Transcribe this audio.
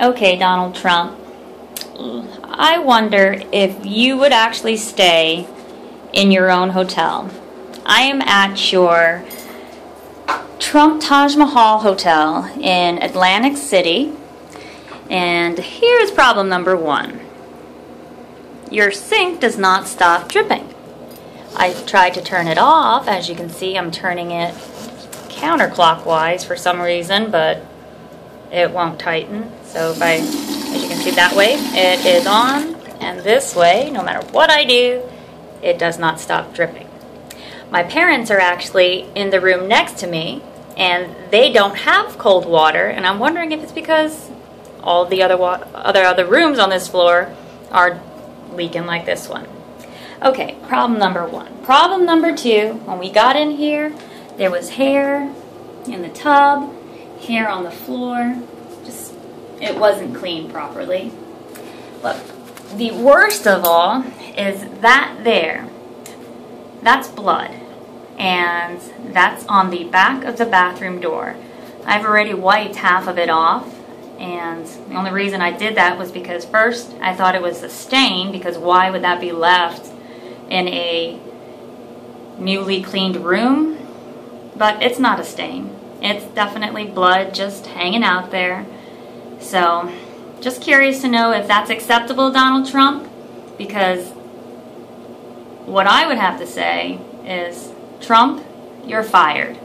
Okay, Donald Trump. I wonder if you would actually stay in your own hotel. I am at your Trump Taj Mahal Hotel in Atlantic City, and here is problem number one. Your sink does not stop dripping. I tried to turn it off. As you can see, I'm turning it counterclockwise for some reason, but it won't tighten. So if I, as you can see that way, it is on, and this way, no matter what I do, it does not stop dripping. My parents are actually in the room next to me, and they don't have cold water, and I'm wondering if it's because all the other other other rooms on this floor are leaking like this one. Okay, problem number one. Problem number two, when we got in here, there was hair in the tub, hair on the floor, just, it wasn't cleaned properly. But the worst of all is that there. That's blood. And that's on the back of the bathroom door. I've already wiped half of it off. And the only reason I did that was because first I thought it was a stain because why would that be left in a newly cleaned room? But it's not a stain. It's definitely blood just hanging out there. So, just curious to know if that's acceptable, Donald Trump, because what I would have to say is, Trump, you're fired.